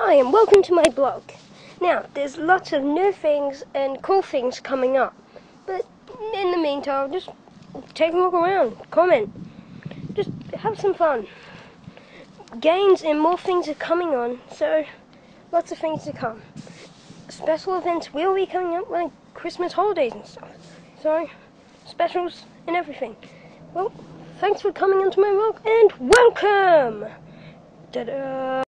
Hi and welcome to my blog. Now, there's lots of new things and cool things coming up. But in the meantime, just take a look around, comment, just have some fun. Games and more things are coming on, so lots of things to come. Special events will be coming up like Christmas holidays and stuff. So, specials and everything. Well, thanks for coming onto my blog and welcome! Ta-da!